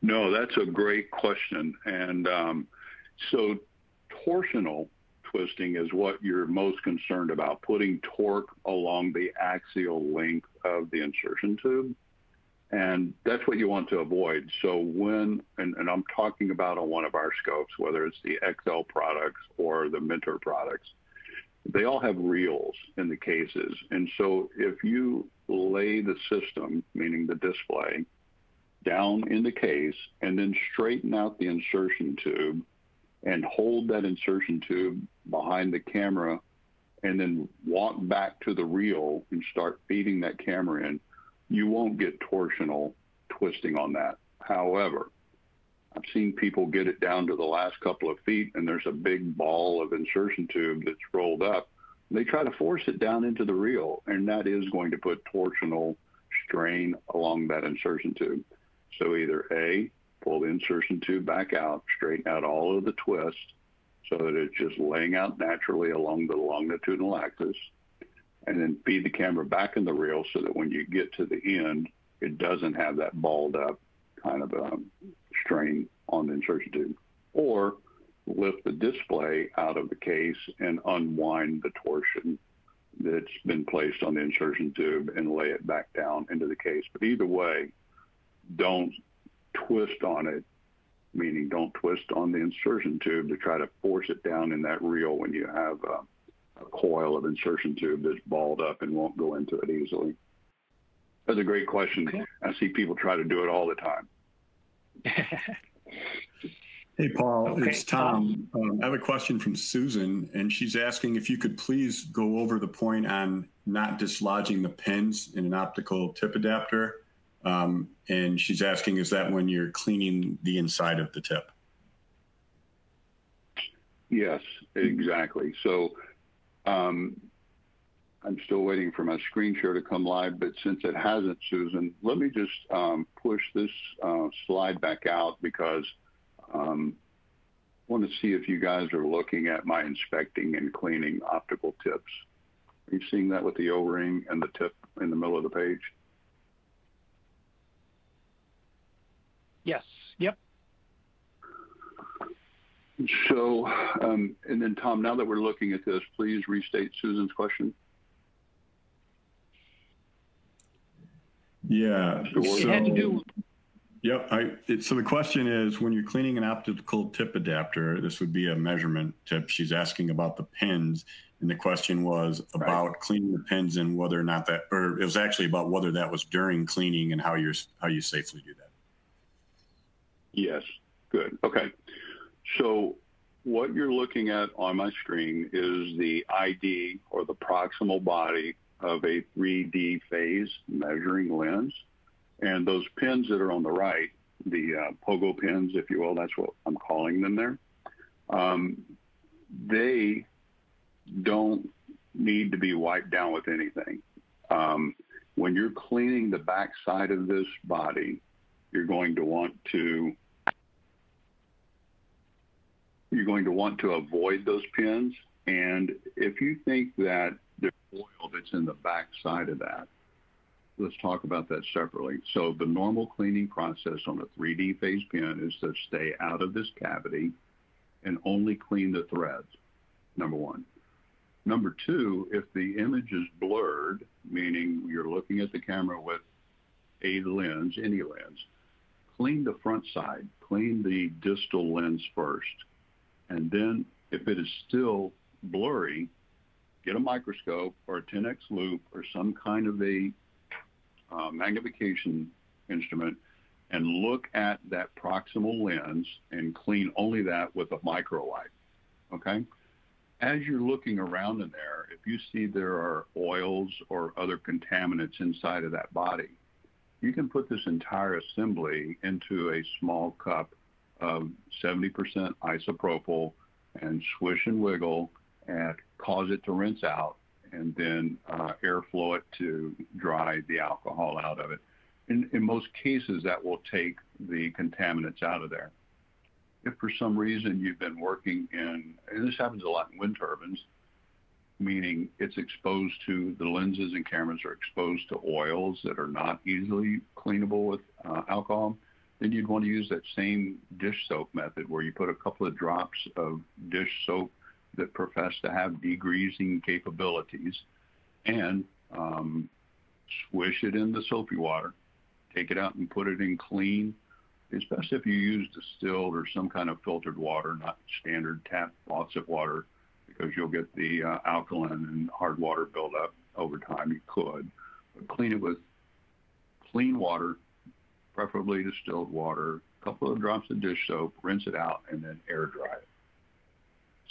No, that's a great question. And um, so torsional twisting is what you're most concerned about, putting torque along the axial length of the insertion tube. And that's what you want to avoid. So when, and, and I'm talking about on one of our scopes, whether it's the XL products or the Mentor products, they all have reels in the cases. And so if you lay the system, meaning the display, down in the case and then straighten out the insertion tube and hold that insertion tube behind the camera and then walk back to the reel and start feeding that camera in, you won't get torsional twisting on that. However, I've seen people get it down to the last couple of feet and there's a big ball of insertion tube that's rolled up. They try to force it down into the reel and that is going to put torsional strain along that insertion tube. So either A, pull the insertion tube back out, straighten out all of the twists so that it's just laying out naturally along the longitudinal axis, and then feed the camera back in the reel so that when you get to the end, it doesn't have that balled up kind of um, strain on the insertion tube. Or lift the display out of the case and unwind the torsion that's been placed on the insertion tube and lay it back down into the case. But either way, don't twist on it, meaning don't twist on the insertion tube to try to force it down in that reel when you have a, a coil of insertion tube that's balled up and won't go into it easily. That's a great question. Okay. I see people try to do it all the time. Hey, Paul, okay. it's Tom. Um, I have a question from Susan, and she's asking if you could please go over the point on not dislodging the pins in an optical tip adapter um, and she's asking, is that when you're cleaning the inside of the tip? Yes, exactly. So I'm still waiting for my screen share to come live, but since it hasn't, Susan, let me just um, push this uh, slide back out because um, I want to see if you guys are looking at my inspecting and cleaning optical tips. Are you seeing that with the O-ring and the tip in the middle of the page? Yes. Yep. So, um, and then Um, Tom, now that we're looking at this, please restate Susan's question. Yeah. So, it had to do. Yep. So the question is, when you're cleaning an optical tip adapter, this would be a measurement tip. She's asking about the pins, and the question was about cleaning the pins and whether or not that, or it was actually about whether that was during cleaning and how you safely do that. Yes. Good. Okay. So what you're looking at on my screen is the ID or the proximal body of a 3D phase measuring lens. And those pins that are on the right, the uh, pogo pins, if you will, that's what I'm calling them there, um, they don't need to be wiped down with anything. Um, when you're cleaning the back side of this body, you're going to want to you're going to want to avoid those pins. And if you think that there's oil that's in the back side of that, let's talk about that separately. So the normal cleaning process on a 3D phase pin is to stay out of this cavity and only clean the threads, number one. Number two, if the image is blurred, meaning you're looking at the camera with a lens, any lens, clean the front side, clean the distal lens first. And then if it is still blurry, get a microscope or a 10x loupe or some kind of a uh, magnification instrument and look at that proximal lens and clean only that with a micro light. Okay? As you're looking around in there, if you see there are oils or other contaminants inside of that body, you can put this entire assembly into a small cup of 70% isopropyl and swish and wiggle and cause it to rinse out and then uh, airflow it to dry the alcohol out of it. In, in most cases, that will take the contaminants out of there. If for some reason you've been working in, and this happens a lot in wind turbines, meaning it's exposed to the lenses and cameras are exposed to oils that are not easily cleanable with uh, alcohol, then you'd want to use that same dish soap method where you put a couple of drops of dish soap that profess to have degreasing capabilities and um, swish it in the soapy water take it out and put it in clean. It's best if you use distilled or some kind of filtered water, not standard tap faucet water, because you'll get the uh, alkaline and hard water buildup over time. You could, but clean it with clean water, preferably distilled water, a couple of drops of dish soap, rinse it out, and then air dry it.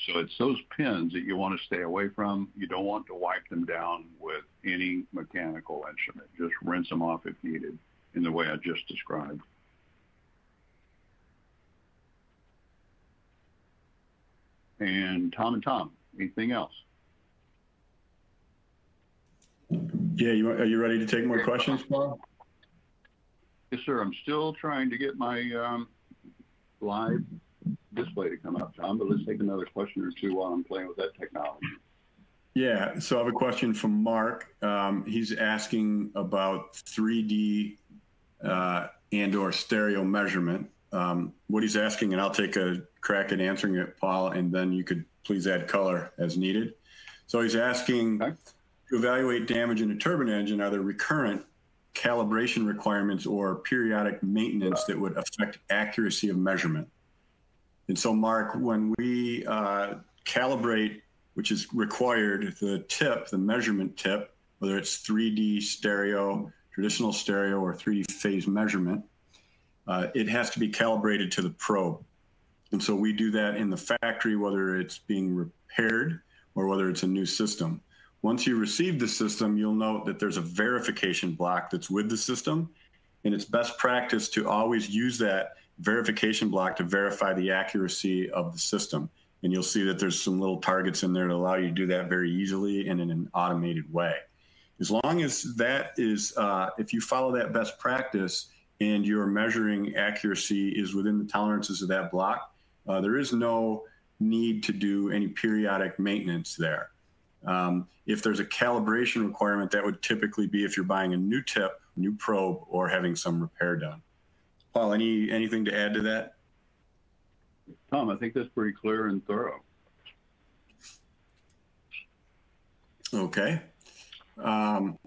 So it's those pins that you want to stay away from. You don't want to wipe them down with any mechanical instrument. Just rinse them off if needed in the way I just described. And Tom and Tom, anything else? Yeah, you, are you ready to take more questions, Paul? Yes, sir. I'm still trying to get my um, live display to come up, Tom, but let's take another question or two while I'm playing with that technology. Yeah, so I have a question from Mark. Um, he's asking about 3D uh, and or stereo measurement. Um, what he's asking, and I'll take a crack at answering it, Paul, and then you could please add color as needed. So he's asking okay. to evaluate damage in a turbine engine, are there recurrent calibration requirements or periodic maintenance that would affect accuracy of measurement? And so, Mark, when we uh, calibrate, which is required, the tip, the measurement tip, whether it's 3D stereo, traditional stereo, or 3D phase measurement, uh, it has to be calibrated to the probe. And so we do that in the factory, whether it's being repaired or whether it's a new system. Once you receive the system, you'll note that there's a verification block that's with the system. And it's best practice to always use that verification block to verify the accuracy of the system. And you'll see that there's some little targets in there to allow you to do that very easily and in an automated way. As long as that is, uh, if you follow that best practice and your measuring accuracy is within the tolerances of that block, uh, there is no need to do any periodic maintenance there. Um, if there's a calibration requirement, that would typically be if you're buying a new tip, new probe, or having some repair done. Paul, any anything to add to that? Tom, I think that's pretty clear and thorough. Okay. Um,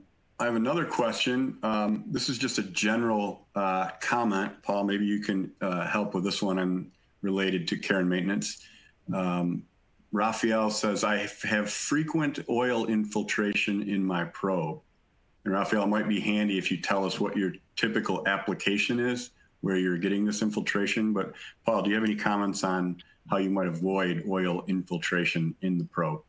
I have another question. Um, this is just a general uh, comment. Paul, maybe you can uh, help with this one and related to care and maintenance. Um, Raphael says, I have frequent oil infiltration in my probe. And Raphael, it might be handy if you tell us what your typical application is where you're getting this infiltration. But Paul, do you have any comments on how you might avoid oil infiltration in the probe?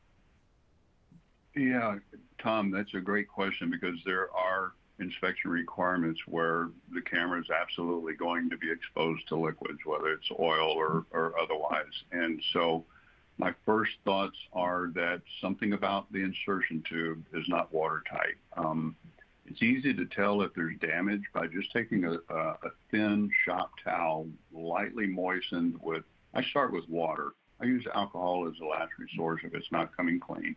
Yeah, Tom, that's a great question because there are inspection requirements where the camera is absolutely going to be exposed to liquids, whether it's oil or, or otherwise. And so my first thoughts are that something about the insertion tube is not watertight. Um, it's easy to tell if there's damage by just taking a, a, thin shop towel, lightly moistened with, I start with water. I use alcohol as a last resource if it's not coming clean.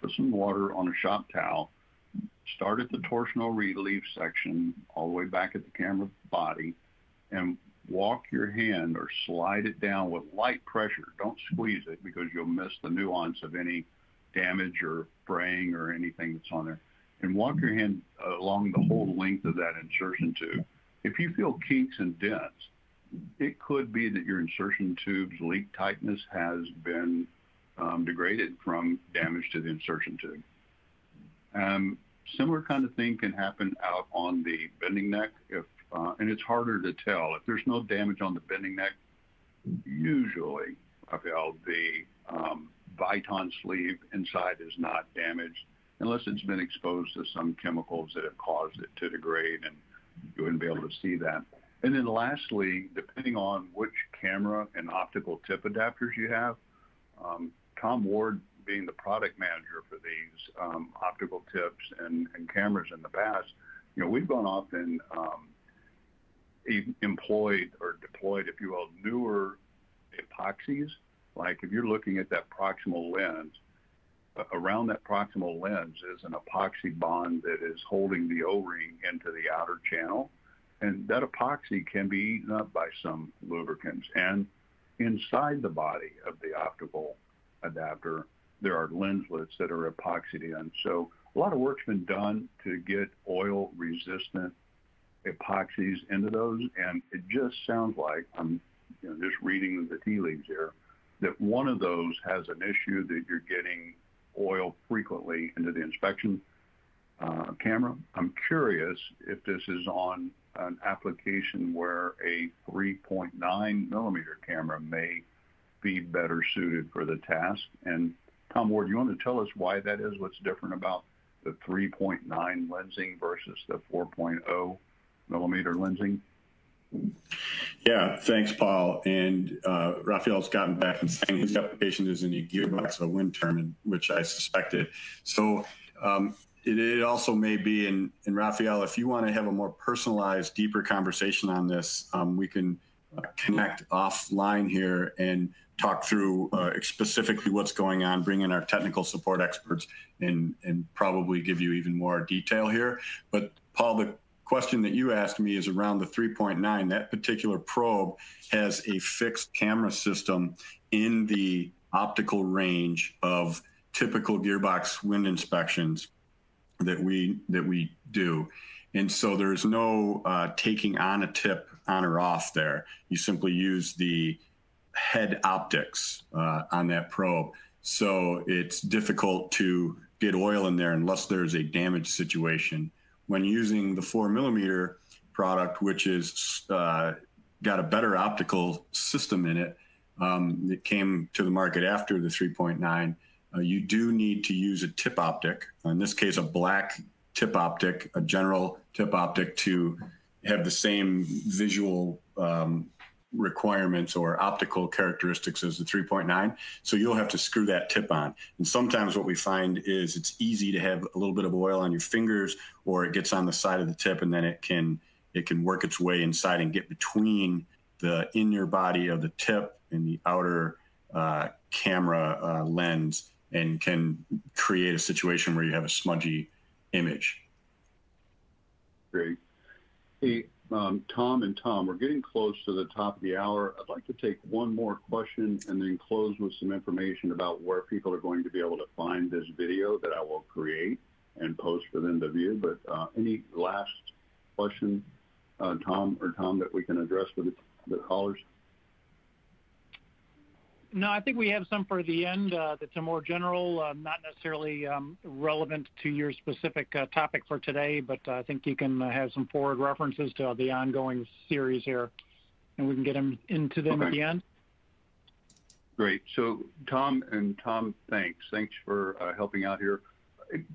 Put some water on a shop towel, start at the torsional relief section all the way back at the camera body, and walk your hand or slide it down with light pressure. Don't squeeze it because you'll miss the nuance of any damage or fraying or anything that's on there and walk your hand along the whole length of that insertion tube. If you feel kinks and dents, it could be that your insertion tube's leak tightness has been um, degraded from damage to the insertion tube. Um, similar kind of thing can happen out on the bending neck, if and it's harder to tell. If there's no damage on the bending neck, usually, Raphael, the um, Viton sleeve inside is not damaged unless it's been exposed to some chemicals that have caused it to degrade, and you wouldn't be able to see that. And then lastly, depending on which camera and optical tip adapters you have, um, Tom Ward being the product manager for these um, optical tips and, and, cameras in the past, you know, we've gone off and um, employed or deployed, if you will, newer epoxies. Like if you're looking at that proximal lens, around that proximal lens is an epoxy bond that is holding the O-ring into the outer channel. And that epoxy can be eaten up by some lubricants. And inside the body of the optical adapter, there are lenslets that are epoxied in. So a lot of work's been done to get oil resistant epoxies into those, and it just sounds like I'm you know, just reading the tea leaves here that one of those has an issue that you're getting oil frequently into the inspection uh, camera. I'm curious if this is on an application where a 3.9 millimeter camera may be better suited for the task. And Tom Ward, you want to tell us why that is? What's different about the 3.9 lensing versus the 4.0 millimeter lensing? Yeah, thanks, Paul. And uh, Raphael's gotten back and saying his application is in a gearbox, of a wind turbine, which I suspected. So um, it, it, also may be, and, and Raphael, if you want to have a more personalized, deeper conversation on this, um, we can uh, connect offline here and talk through uh, specifically what's going on, bring in our technical support experts, and and probably give you even more detail here. But Paul, the question that you asked me is around the 3.9. That particular probe has a fixed camera system in the optical range of typical gearbox wind inspections that we that we do. And so there's no uh, taking on a tip on or off there. You simply use the head optics uh, on that probe. So it's difficult to get oil in there unless there's a damage situation when using the four millimeter product, which is uh, got a better optical system in it, um, that came to the market after the 3.9, uh, you do need to use a tip optic. In this case, a black tip optic, a general tip optic to have the same visual um, requirements or optical characteristics as the 3.9. So you'll have to screw that tip on. And sometimes what we find is it's easy to have a little bit of oil on your fingers or it gets on the side of the tip and then it can it can work its way inside and get between the inner body of the tip and the outer uh, camera uh, lens and can create a situation where you have a smudgy image. Great. Hey, Tom and Tom, we're getting close to the top of the hour. I'd like to take one more question and then close with some information about where people are going to be able to find this video that I will create and post for them to view. But uh, any last question, uh, Tom or Tom, that we can address with the callers? No, I think we have some for the end uh, that's a more general, uh, not necessarily um, relevant to your specific uh, topic for today, but I think you can uh, have some forward references to the ongoing series here, and we can get them into them at the end. Great. So, Tom and Tom, thanks. Thanks for uh, helping out here.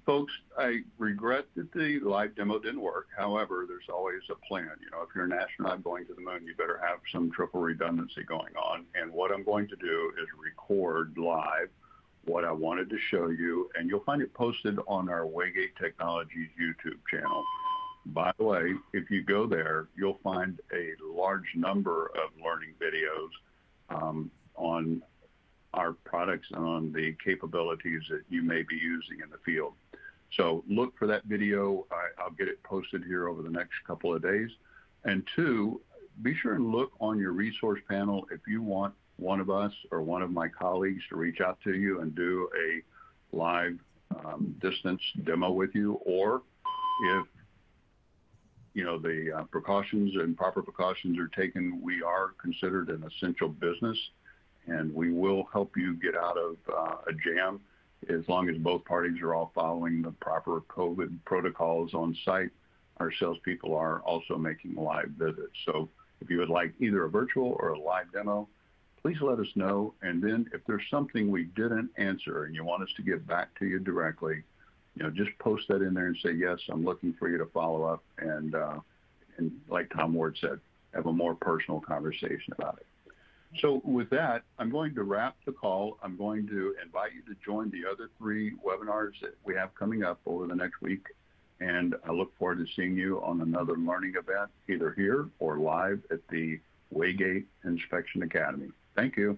Folks, I regret that the live demo didn't work. However, there's always a plan. You know, if you're an astronaut going to the moon, you better have some triple redundancy going on. And what I'm going to do is record live what I wanted to show you, and you'll find it posted on our Waygate Technologies YouTube channel. By the way, if you go there, you'll find a large number of learning videos um, on our products and on the capabilities that you may be using in the field. So look for that video. I, will get it posted here over the next couple of days. And two, be sure and look on your resource panel if you want one of us or one of my colleagues to reach out to you and do a live um, distance demo with you, or if you know the uh, precautions and proper precautions are taken, we are considered an essential business and we will help you get out of uh, a jam as long as both parties are all following the proper COVID protocols on site. Our salespeople are also making live visits. So if you would like either a virtual or a live demo, please let us know. And then if there's something we didn't answer and you want us to get back to you directly, you know, just post that in there and say, yes, I'm looking for you to follow up. And, uh, and like Tom Ward said, have a more personal conversation about it. So with that, I'm going to wrap the call. I'm going to invite you to join the other three webinars that we have coming up over the next week. And I look forward to seeing you on another learning event, either here or live at the Waygate Inspection Academy. Thank you.